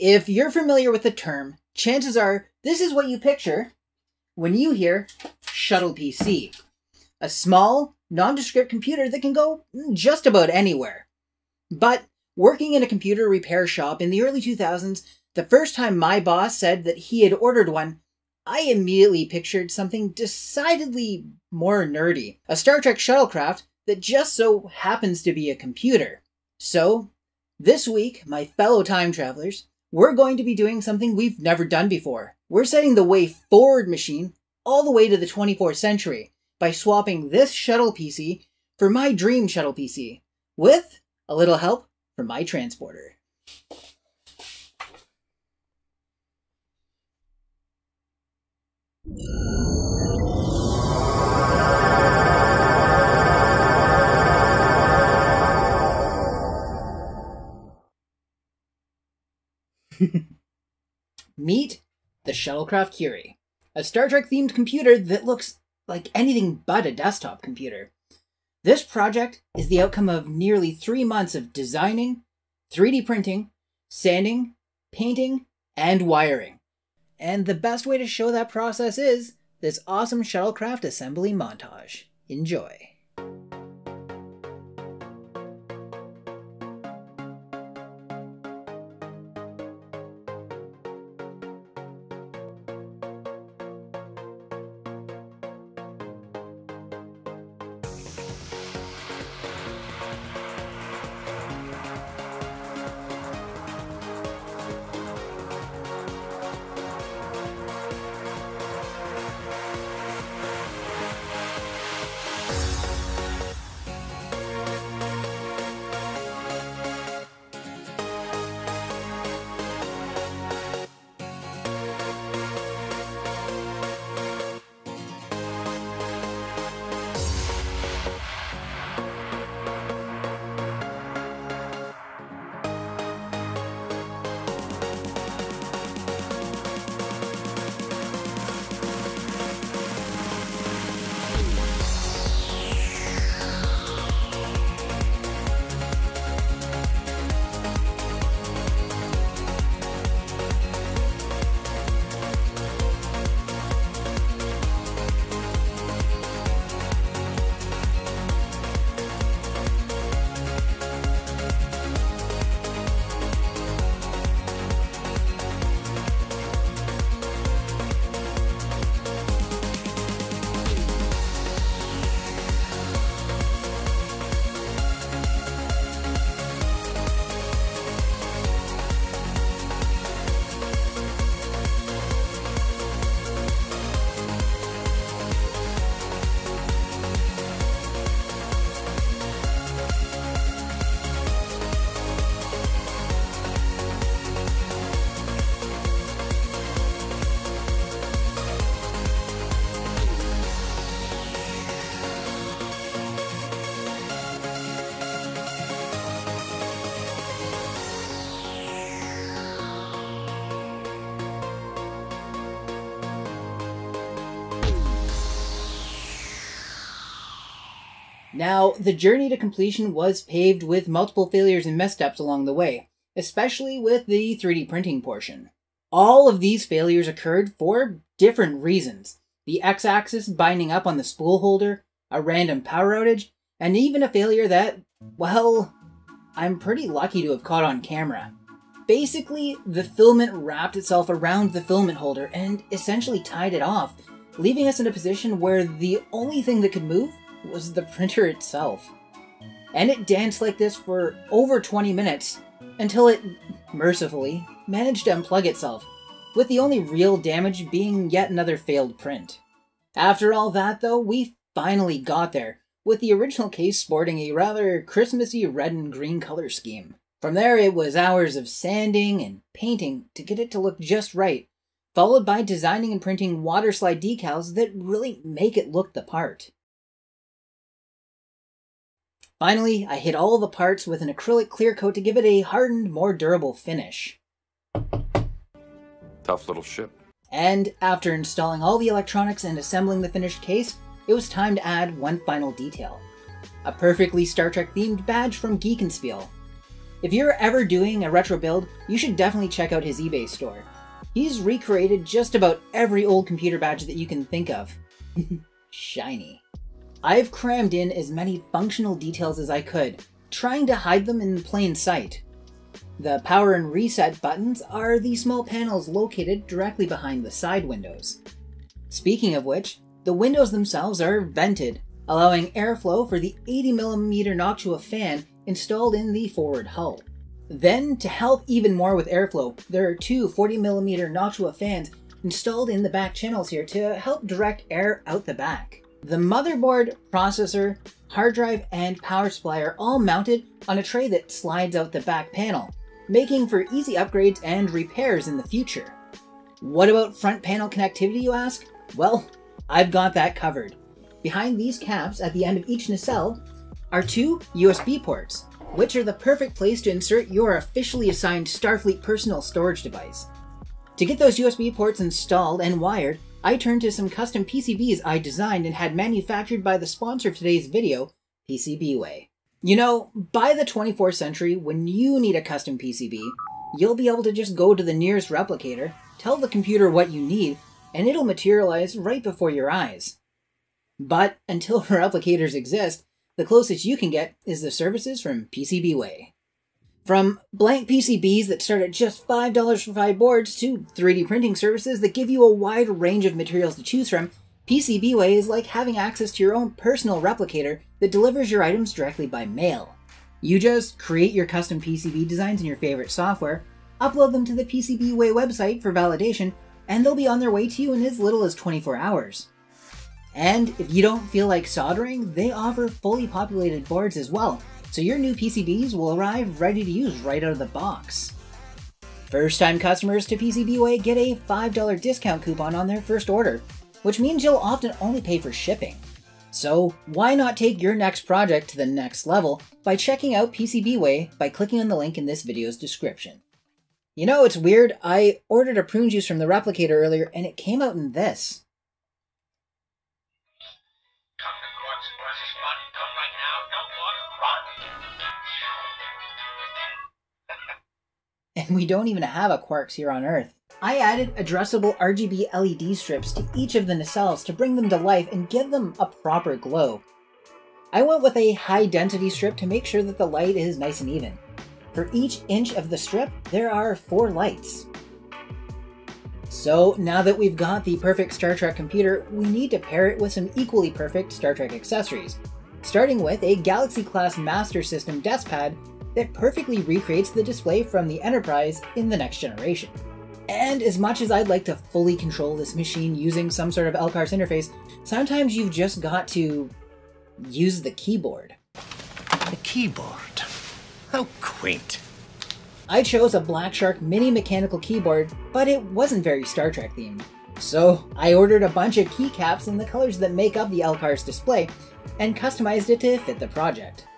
If you're familiar with the term, chances are this is what you picture when you hear Shuttle PC. A small, nondescript computer that can go mm, just about anywhere. But working in a computer repair shop in the early 2000s, the first time my boss said that he had ordered one, I immediately pictured something decidedly more nerdy. A Star Trek shuttlecraft that just so happens to be a computer. So, this week, my fellow time travelers, we're going to be doing something we've never done before. We're setting the way forward machine all the way to the 24th century by swapping this shuttle PC for my dream shuttle PC, with a little help from my transporter. Meet the Shuttlecraft Curie, a Star Trek themed computer that looks like anything but a desktop computer. This project is the outcome of nearly three months of designing, 3D printing, sanding, painting, and wiring. And the best way to show that process is this awesome shuttlecraft assembly montage. Enjoy. Now, the journey to completion was paved with multiple failures and missteps along the way, especially with the 3D printing portion. All of these failures occurred for different reasons the x axis binding up on the spool holder, a random power outage, and even a failure that, well, I'm pretty lucky to have caught on camera. Basically, the filament wrapped itself around the filament holder and essentially tied it off, leaving us in a position where the only thing that could move was the printer itself. And it danced like this for over 20 minutes until it, mercifully, managed to unplug itself, with the only real damage being yet another failed print. After all that, though, we finally got there, with the original case sporting a rather Christmassy red and green color scheme. From there, it was hours of sanding and painting to get it to look just right, followed by designing and printing water slide decals that really make it look the part. Finally, I hit all the parts with an acrylic clear coat to give it a hardened, more durable finish. Tough little ship. And after installing all the electronics and assembling the finished case, it was time to add one final detail. A perfectly Star Trek themed badge from Geek and Spiel. If you're ever doing a retro build, you should definitely check out his eBay store. He's recreated just about every old computer badge that you can think of. Shiny. I've crammed in as many functional details as I could, trying to hide them in plain sight. The power and reset buttons are the small panels located directly behind the side windows. Speaking of which, the windows themselves are vented, allowing airflow for the 80mm Noctua fan installed in the forward hull. Then, to help even more with airflow, there are two 40mm Noctua fans installed in the back channels here to help direct air out the back. The motherboard, processor, hard drive, and power supply are all mounted on a tray that slides out the back panel, making for easy upgrades and repairs in the future. What about front panel connectivity, you ask? Well, I've got that covered. Behind these caps at the end of each nacelle are two USB ports, which are the perfect place to insert your officially assigned Starfleet personal storage device. To get those USB ports installed and wired, I turned to some custom PCBs I designed and had manufactured by the sponsor of today's video, PCBWay. You know, by the 24th century, when you need a custom PCB, you'll be able to just go to the nearest replicator, tell the computer what you need, and it'll materialize right before your eyes. But until replicators exist, the closest you can get is the services from PCBWay. From blank PCBs that start at just $5 for 5 boards to 3D printing services that give you a wide range of materials to choose from, PCBWay is like having access to your own personal replicator that delivers your items directly by mail. You just create your custom PCB designs in your favorite software, upload them to the PCBWay website for validation, and they'll be on their way to you in as little as 24 hours. And if you don't feel like soldering, they offer fully populated boards as well, so your new PCBs will arrive ready to use right out of the box. First time customers to PCBWay get a $5 discount coupon on their first order, which means you'll often only pay for shipping. So why not take your next project to the next level by checking out PCBWay by clicking on the link in this video's description. You know, it's weird, I ordered a prune juice from the replicator earlier and it came out in this. And we don't even have a Quarks here on Earth. I added addressable RGB LED strips to each of the nacelles to bring them to life and give them a proper glow. I went with a high density strip to make sure that the light is nice and even. For each inch of the strip, there are four lights. So now that we've got the perfect Star Trek computer, we need to pair it with some equally perfect Star Trek accessories, starting with a Galaxy class Master System desk pad that perfectly recreates the display from the Enterprise in the next generation. And as much as I'd like to fully control this machine using some sort of LCARS interface, sometimes you've just got to use the keyboard. The keyboard? How quaint. I chose a Black Shark mini mechanical keyboard, but it wasn't very Star Trek themed. So I ordered a bunch of keycaps in the colors that make up the LCARS display, and customized it to fit the project.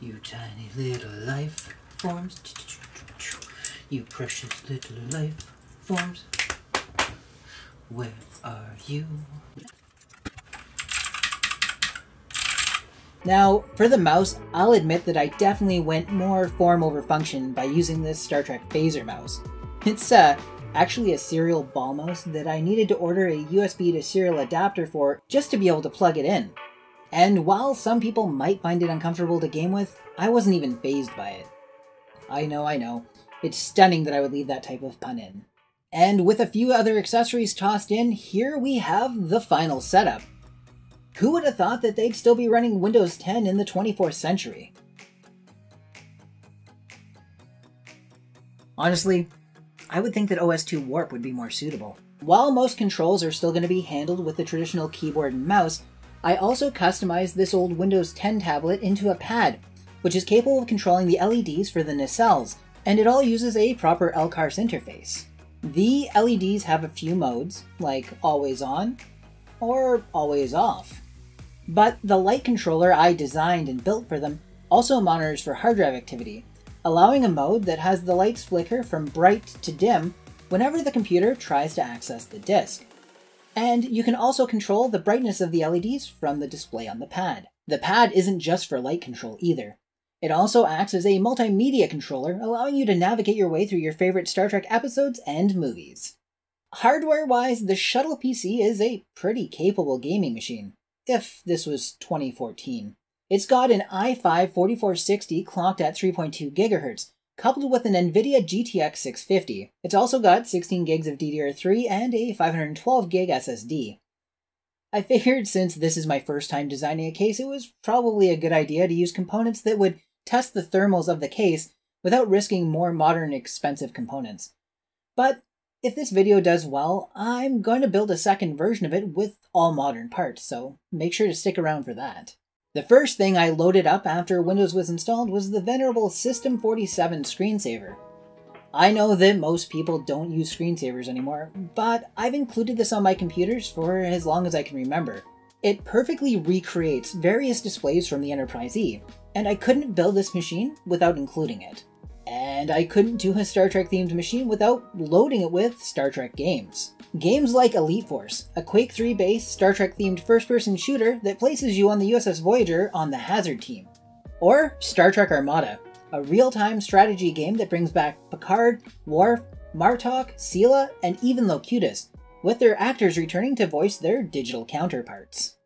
You tiny little life forms. You precious little life forms. Where are you? Now, for the mouse, I'll admit that I definitely went more form over function by using this Star Trek Phaser mouse. It's uh, actually a serial ball mouse that I needed to order a USB to serial adapter for just to be able to plug it in. And while some people might find it uncomfortable to game with, I wasn't even phased by it. I know, I know. It's stunning that I would leave that type of pun in. And with a few other accessories tossed in, here we have the final setup. Who would have thought that they'd still be running Windows 10 in the 24th century? Honestly, I would think that OS2 Warp would be more suitable. While most controls are still going to be handled with the traditional keyboard and mouse, I also customized this old Windows 10 tablet into a pad, which is capable of controlling the LEDs for the nacelles, and it all uses a proper LCARS interface. The LEDs have a few modes, like always on or always off. But the light controller I designed and built for them also monitors for hard drive activity, allowing a mode that has the lights flicker from bright to dim whenever the computer tries to access the disk. And you can also control the brightness of the LEDs from the display on the pad. The pad isn't just for light control either. It also acts as a multimedia controller, allowing you to navigate your way through your favorite Star Trek episodes and movies. Hardware-wise, the Shuttle PC is a pretty capable gaming machine, if this was 2014. It's got an i5 4460 clocked at 3.2 GHz, coupled with an NVIDIA GTX 650. It's also got 16 gigs of DDR3 and a 512 gig SSD. I figured since this is my first time designing a case, it was probably a good idea to use components that would test the thermals of the case without risking more modern expensive components. But if this video does well, I'm going to build a second version of it with all modern parts, so make sure to stick around for that. The first thing I loaded up after Windows was installed was the venerable System 47 screensaver. I know that most people don't use screensavers anymore, but I've included this on my computers for as long as I can remember. It perfectly recreates various displays from the Enterprise E, and I couldn't build this machine without including it. And I couldn't do a Star Trek themed machine without loading it with Star Trek games. Games like Elite Force, a Quake 3 based Star Trek themed first person shooter that places you on the USS Voyager on the Hazard team. Or Star Trek Armada, a real time strategy game that brings back Picard, Worf, Martok, Sela, and even Locutus, with their actors returning to voice their digital counterparts.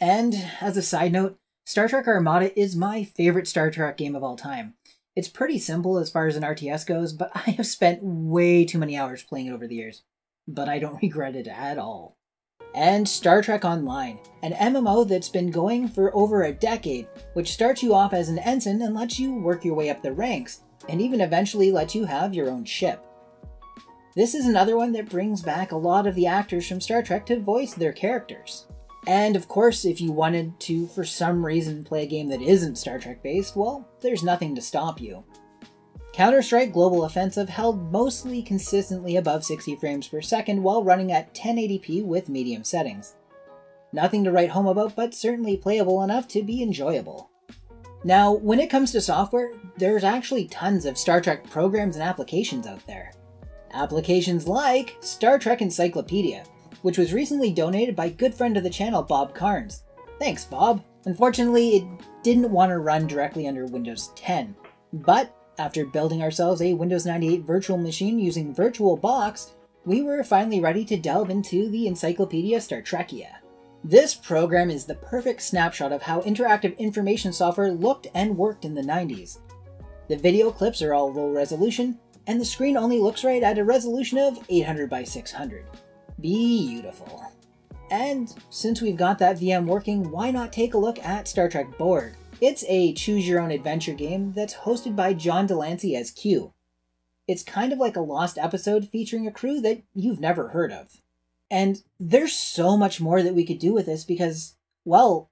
And as a side note, Star Trek Armada is my favorite Star Trek game of all time. It's pretty simple as far as an RTS goes, but I have spent way too many hours playing it over the years. But I don't regret it at all. And Star Trek Online, an MMO that's been going for over a decade, which starts you off as an ensign and lets you work your way up the ranks, and even eventually lets you have your own ship. This is another one that brings back a lot of the actors from Star Trek to voice their characters. And of course, if you wanted to, for some reason, play a game that isn't Star Trek based, well, there's nothing to stop you. Counter Strike Global Offensive held mostly consistently above 60 frames per second while running at 1080p with medium settings. Nothing to write home about, but certainly playable enough to be enjoyable. Now, when it comes to software, there's actually tons of Star Trek programs and applications out there. Applications like Star Trek Encyclopedia, which was recently donated by good friend of the channel, Bob Carnes. Thanks, Bob. Unfortunately, it didn't want to run directly under Windows 10. But after building ourselves a Windows 98 virtual machine using VirtualBox, we were finally ready to delve into the Encyclopedia Star Trekia. This program is the perfect snapshot of how interactive information software looked and worked in the 90s. The video clips are all low resolution, and the screen only looks right at a resolution of 800 by 600. Beautiful. And since we've got that VM working, why not take a look at Star Trek Borg? It's a choose your own adventure game that's hosted by John de Lancie as Q. It's kind of like a lost episode featuring a crew that you've never heard of. And there's so much more that we could do with this because, well,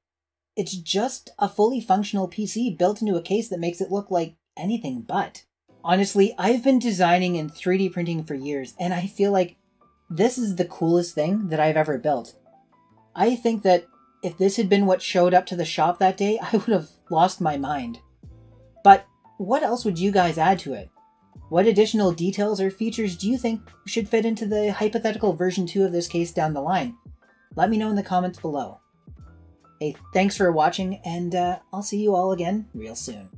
it's just a fully functional PC built into a case that makes it look like anything but. Honestly, I've been designing and 3D printing for years, and I feel like this is the coolest thing that I've ever built. I think that if this had been what showed up to the shop that day, I would have lost my mind. But what else would you guys add to it? What additional details or features do you think should fit into the hypothetical version 2 of this case down the line? Let me know in the comments below. Hey, thanks for watching, and uh, I'll see you all again real soon.